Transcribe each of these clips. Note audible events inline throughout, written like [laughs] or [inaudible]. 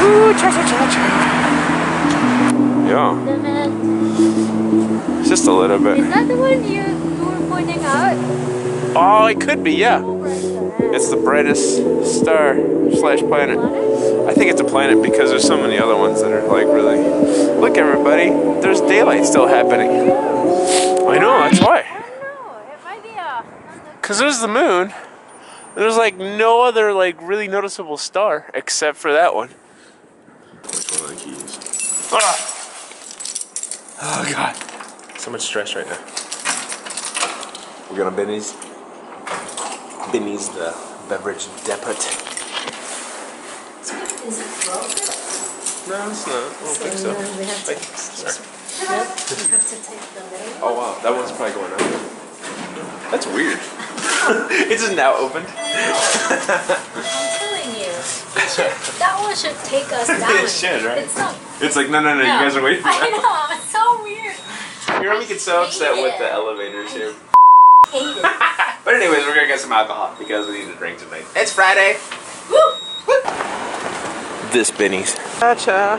Ooh, cha cha cha cha. Yeah, just a little bit. Is that the one you, were pointing out? Oh, it could be, yeah. It's the brightest star slash planet. I think it's a planet because there's so many other ones that are like really. Look, everybody, there's daylight still happening. I know, that's why. I don't know. It might be a. Cause there's the moon. There's like no other like really noticeable star except for that one. Which one of the keys? Ah! Oh god. So much stress right now. We're gonna Binny's. Binny's the beverage depot. Is it broken? No, it's not. I don't think so. we have to- Like, sorry. Yep. We have to take the little Oh wow, that one's probably going up. That's weird. [laughs] it's just now opened. I'm telling you. Should, that one should take us [laughs] down. It should, right? It's not. It's like no, no, no. You guys are waiting for [laughs] I know. It's so weird. You're gonna get so upset hate with the elevators here. [laughs] [laughs] But anyways, we're gonna get some alcohol because we need to drink tonight. It's Friday. Woo! This Binny's. Gotcha.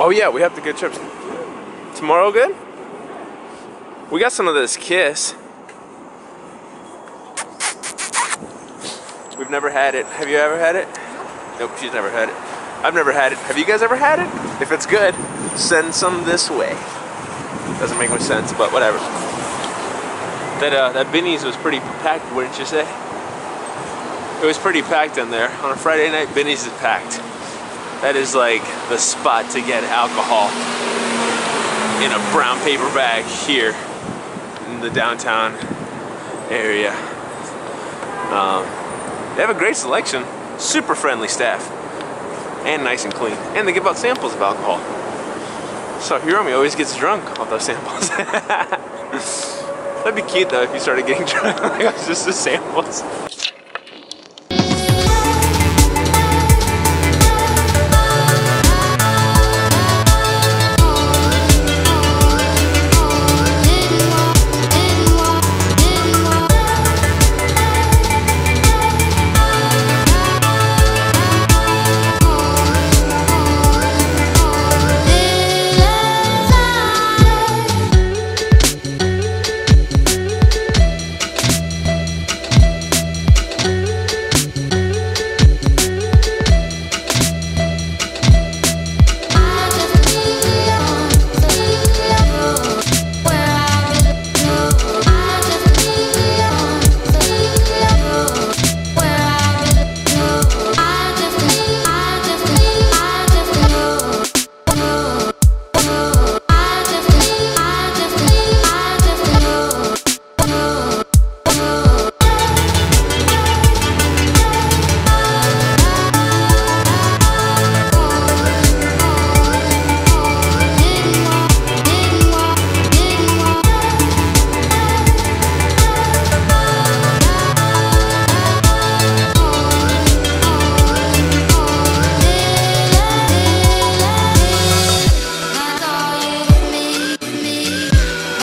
Oh yeah, we have to get chips. Tomorrow good? We got some of this kiss. We've never had it. Have you ever had it? Nope, she's never had it. I've never had it. Have you guys ever had it? If it's good, send some this way. Doesn't make much sense, but whatever. That uh, that Binny's was pretty packed, wouldn't you say? It was pretty packed in there. On a Friday night, Binny's is packed. That is like the spot to get alcohol in a brown paper bag here in the downtown area. Um, they have a great selection, super friendly staff, and nice and clean. And they give out samples of alcohol. So Hiromi always gets drunk off those samples. [laughs] That'd be cute though if you started getting [laughs] drunk. like it was just the samples.